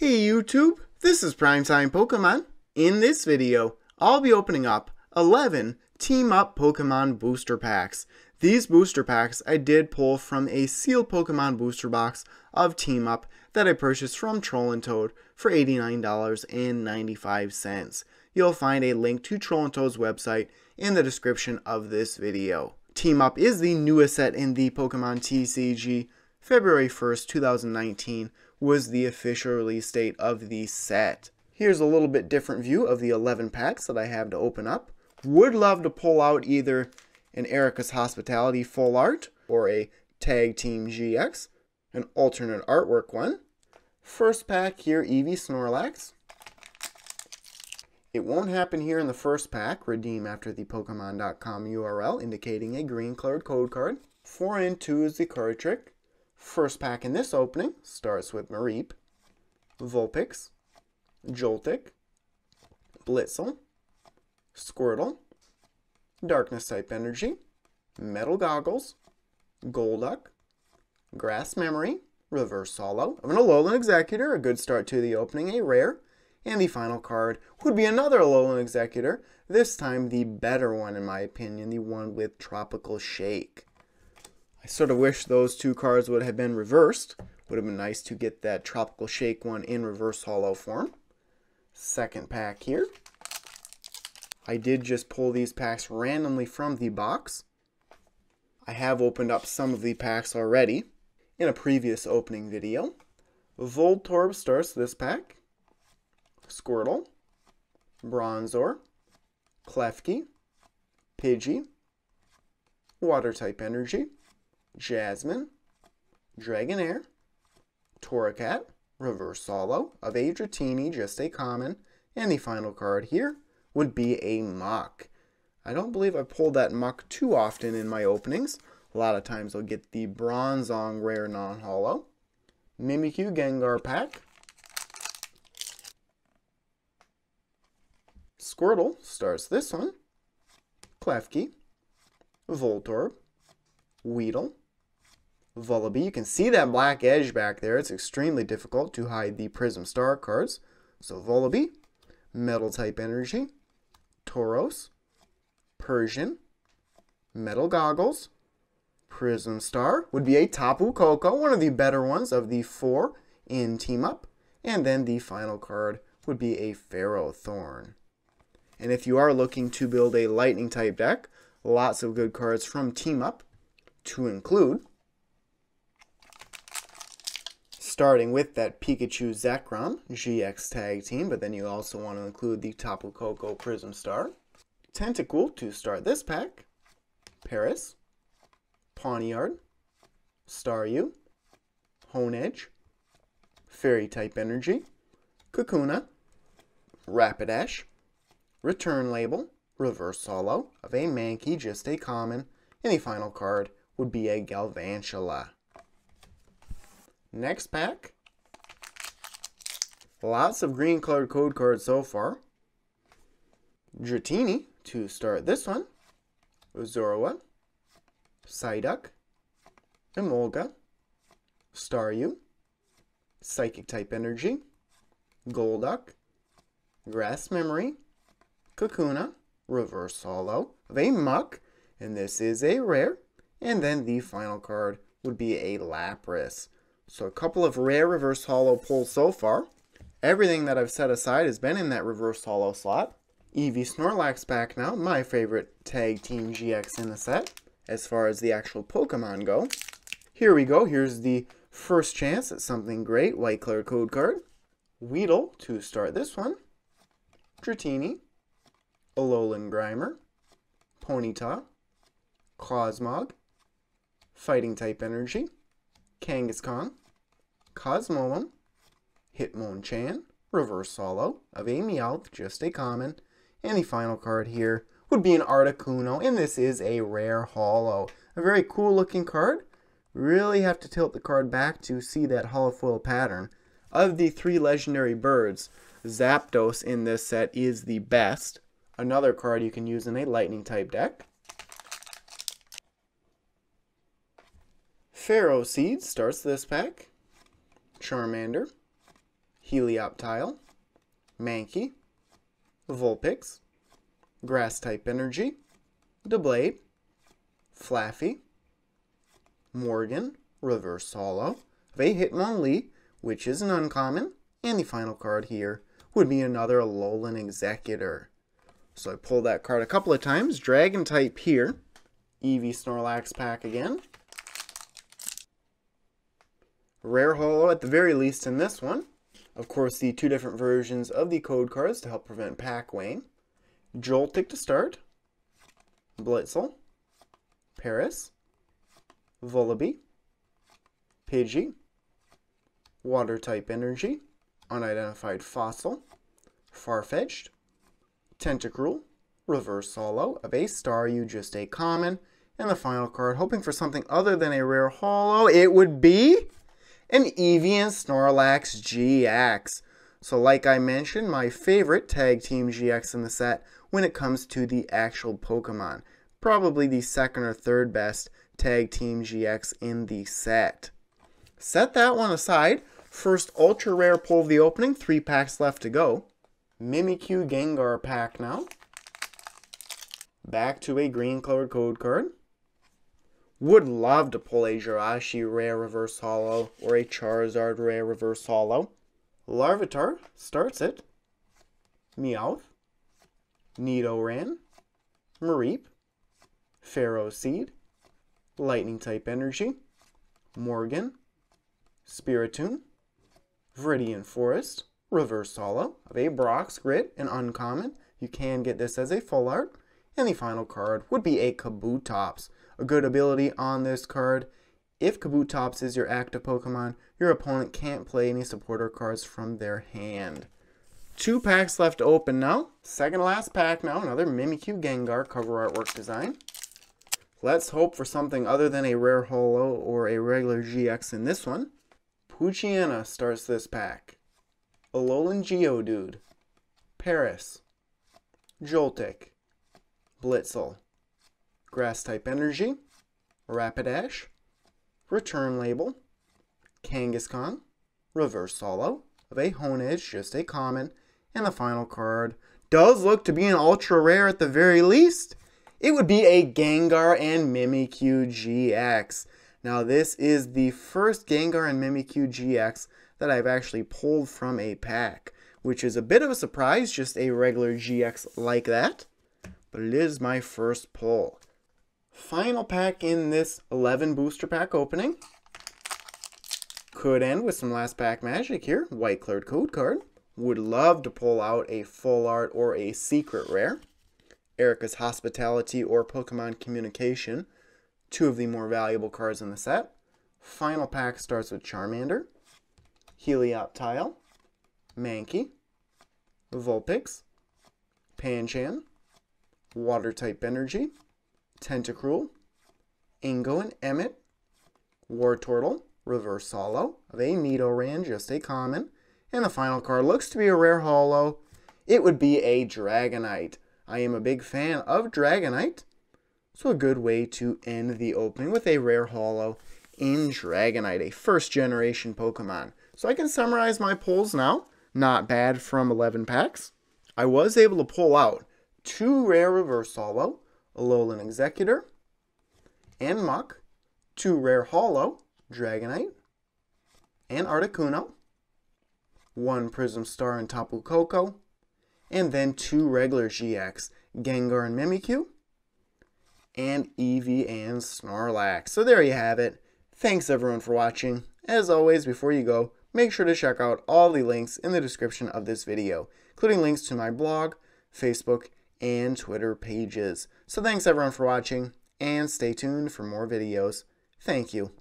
Hey YouTube, this is Primetime Pokemon. In this video, I'll be opening up 11 Team Up Pokemon booster packs. These booster packs I did pull from a sealed Pokemon booster box of Team Up that I purchased from Troll and Toad for $89.95. You'll find a link to Troll and Toad's website in the description of this video. Team Up is the newest set in the Pokemon TCG. February 1st, 2019 was the official release date of the set. Here's a little bit different view of the 11 packs that I have to open up. Would love to pull out either an Erica's Hospitality full art or a Tag Team GX, an alternate artwork one. First pack here, Eevee Snorlax. It won't happen here in the first pack. Redeem after the Pokemon.com URL indicating a green colored code card. 4 and 2 is the card trick. First pack in this opening starts with Mareep, Vulpix, Joltik, Blitzle, Squirtle, Darkness type Energy, Metal Goggles, Golduck, Grass Memory, Reverse Holo of an Alolan Exeggutor, a good start to the opening, a rare, and the final card would be another Alolan Exeggutor, this time the better one in my opinion, the one with Tropical Shake. I sort of wish those two cards would have been reversed. Would have been nice to get that Tropical Shake one in reverse holo form. Second pack here. I did just pull these packs randomly from the box. I have opened up some of the packs already in a previous opening video. Voltorb starts this pack. Squirtle, Bronzor, Klefki, Pidgey, Water type Energy, Jasmine, Dragonair, Torracat, Reverse Holo, of a Dratini, just a common, and the final card here would be a Muk. I don't believe I've pulled that Muk too often in my openings. A lot of times I'll get the Bronzong Rare Non-Hollow, Mimikyu Gengar pack, Squirtle starts this one, Klefki, Voltorb, Weedle, Vullaby. You can see that black edge back there. It's extremely difficult to hide the Prism Star cards. So Vullaby, Metal type Energy, Tauros, Persian, Metal Goggles, Prism Star would be a Tapu Koko, one of the better ones of the four in Team Up. And then the final card would be a Ferrothorn. And if you are looking to build a Lightning type deck, lots of good cards from Team Up to include starting with that Pikachu Zekrom GX Tag Team, but then you also want to include the Tapu Koko Prism Star. Tentacool to start this pack. Paras, Pawniard, Staryu, Honedge, Fairy type Energy, Kakuna, Rapidash, Return Label, Reverse solo of a Mankey, just a common, and the final card would be a Galvantula. Next pack. Lots of green colored code cards so far. Dratini to start this one. Zorua. Psyduck. Emolga. Staryu. Psychic type energy. Golduck. Grass Memory. Kakuna. Reverse Holo of a Muk. And this is a rare. And then the final card would be a Lapras. So a couple of rare reverse holo pulls so far. Everything that I've set aside has been in that reverse holo slot. Eevee Snorlax back now, my favorite Tag Team GX in the set, as far as the actual Pokemon go. Here we go, here's the first chance at something great, white clear code card. Weedle to start this one. Dratini, Alolan Grimer, Ponyta, Cosmog, Fighting type Energy, Kangaskhan, Cosmoem, Hitmonchan, Reverse Holo of a Meowth, just a common, and the final card here would be an Articuno, and this is a rare holo. A very cool looking card. Really have to tilt the card back to see that holofoil pattern. Of the three legendary birds, Zapdos in this set is the best. Another card you can use in a lightning type deck. Ferroseed starts this pack. Charmander, Helioptile, Mankey, Vulpix, Grass-type Energy, Doublade, Flaaffy, Morgan, Reverse Holo, they Hitmonlee, which is an uncommon, and the final card here would be another Alolan Exeggutor. So I pulled that card a couple of times. Dragon type here. Eevee Snorlax pack again. Rare Holo at the very least in this one. Of course, the two different versions of the code cards to help prevent pack weighing. Joltik to start. Blitzle. Paras. Vullaby. Pidgey. Water type energy. Unidentified fossil. Farfetch'd. Tentacruel. Reverse Holo. A base star, you just a common. And the final card, hoping for something other than a rare holo, it would be an Eevee and Snorlax GX. So like I mentioned, my favorite Tag Team GX in the set when it comes to the actual Pokemon. Probably the second or third best Tag Team GX in the set. Set that one aside. First ultra rare pull of the opening, three packs left to go. Mimikyu Gengar pack now. Back to a green colored code card. Would love to pull a Jirachi rare reverse Holo or a Charizard rare reverse Holo. Larvitar starts it. Meowth. Nidoran. Mareep. Ferroseed. Lightning type energy. Morgan. Spiritomb, Viridian Forest, Reverse Holo of a Brock's Grit, an uncommon. You can get this as a full art. And the final card would be a Kabutops. A good ability on this card. If Kabutops is your active Pokemon, your opponent can't play any supporter cards from their hand. Two packs left open now. Second last pack now, another Mimikyu Gengar cover artwork design. Let's hope for something other than a rare holo or a regular GX in this one. Poochyena starts this pack. Alolan Geodude. Paras. Joltik. Blitzle. Grass-type Energy. Rapidash. Return Label. Kangaskhan. Reverse Holo. Of a Honedge, just a common. And the final card does look to be an ultra rare at the very least. It would be a Gengar and Mimikyu GX. Now this is the first Gengar and Mimikyu GX that I've actually pulled from a pack, which is a bit of a surprise, just a regular GX like that, but it is my first pull. Final pack in this 11 booster pack opening. Could end with some last pack magic here, white cleared code card. Would love to pull out a full art or a secret rare. Erica's Hospitality or Pokemon Communication two of the more valuable cards in the set. Final pack starts with Charmander, Helioptile, Mankey, Vulpix, Pancham, Water-type Energy, Tentacruel, Ingo and Emmet, Wartortle, Reverse Holo, of a Nidoran, just a common, and the final card looks to be a rare holo. It would be a Dragonite. I am a big fan of Dragonite. So a good way to end the opening with a rare holo in Dragonite, a first generation Pokemon. So I can summarize my pulls now. Not bad from 11 packs. I was able to pull out two rare reverse holo, Alolan Exeggutor, and Muk, two rare holo, Dragonite, and Articuno, one Prism Star and Tapu Koko, and then two regular GX, Gengar and Mimikyu, and Eevee and Snorlax. So there you have it. Thanks everyone for watching. As always, before you go, make sure to check out all the links in the description of this video, including links to my blog, Facebook, and Twitter pages. So thanks everyone for watching, and stay tuned for more videos. Thank you.